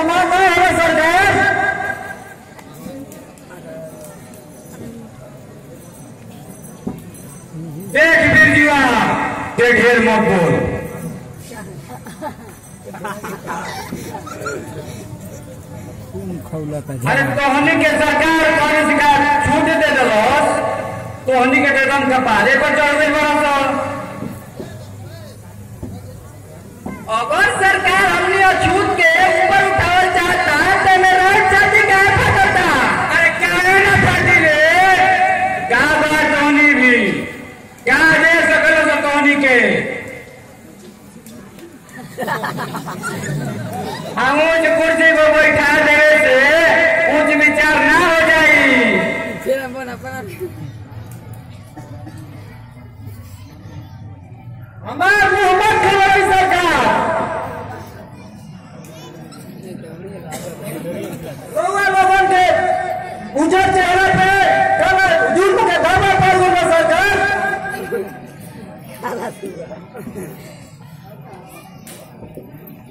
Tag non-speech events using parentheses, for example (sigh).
समान ना है सरकार देख देख ढेर मत बोल। अरे तोहनी के सरकार का छूट दे दलस तोहनी के एकदम कपारे पर चढ़ बड़ा अगर सरकार हमने अछूत हम ऊंच कुर्सी को बैठा देवे से ऊंच विचार ना हो जाई। हमार मोहम्मद खिलाड़ी सरकार। रउआ लोगन के उजर चेहरा पे काला जुल्म के धावा पड़ सरकार। (laughs)